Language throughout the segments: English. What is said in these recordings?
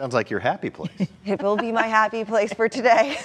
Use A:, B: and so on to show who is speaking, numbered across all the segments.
A: Sounds like your happy place.
B: It will be my happy place for today.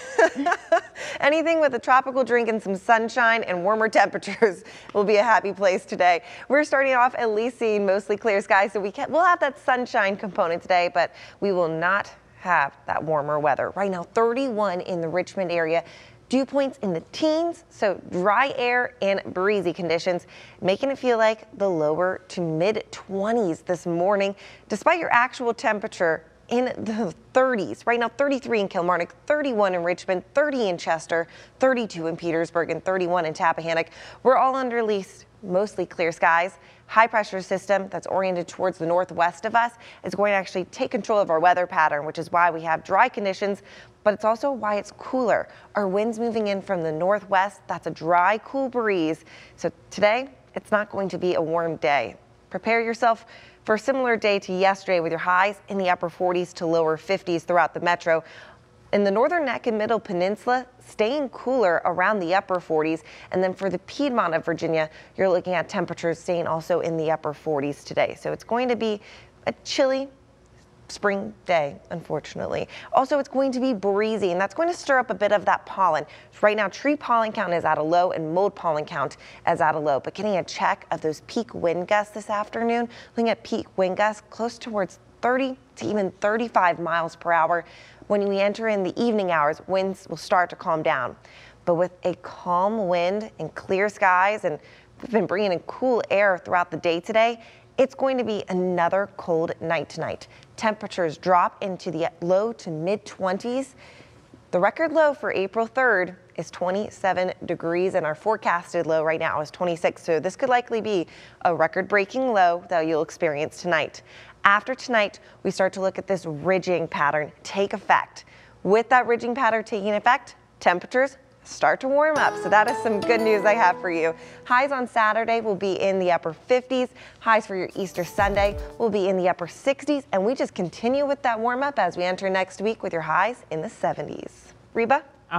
B: Anything with a tropical drink and some sunshine and warmer temperatures will be a happy place today. We're starting off at least seeing mostly clear skies, so we can, we'll have that sunshine component today, but we will not have that warmer weather. Right now, 31 in the Richmond area. Dew points in the teens, so dry air and breezy conditions, making it feel like the lower to mid 20s this morning, despite your actual temperature in the 30s. Right now, 33 in Kilmarnock, 31 in Richmond, 30 in Chester, 32 in Petersburg, and 31 in Tappahannock. We're all under least mostly clear skies. High pressure system that's oriented towards the northwest of us is going to actually take control of our weather pattern, which is why we have dry conditions, but it's also why it's cooler. Our winds moving in from the northwest, that's a dry, cool breeze. So today, it's not going to be a warm day. Prepare yourself for a similar day to yesterday with your highs in the upper 40s to lower 50s throughout the metro. In the northern neck and middle peninsula, staying cooler around the upper 40s. And then for the Piedmont of Virginia, you're looking at temperatures staying also in the upper 40s today. So it's going to be a chilly spring day, unfortunately. Also, it's going to be breezy, and that's going to stir up a bit of that pollen. Right now, tree pollen count is at a low, and mold pollen count is at a low. But getting a check of those peak wind gusts this afternoon, looking at peak wind gusts close towards 30 to even 35 miles per hour. When we enter in the evening hours, winds will start to calm down. But with a calm wind and clear skies, and we've been bringing in cool air throughout the day today, it's going to be another cold night tonight. Temperatures drop into the low to mid 20s. The record low for April 3rd is 27 degrees and our forecasted low right now is 26. So this could likely be a record breaking low that you'll experience tonight. After tonight, we start to look at this ridging pattern take effect. With that ridging pattern taking effect, temperatures start to warm up. So that is some good news I have for you. Highs on Saturday will be in the upper 50s. Highs for your Easter Sunday will be in the upper 60s. And we just continue with that warm up as we enter next week with your highs in the 70s. Reba?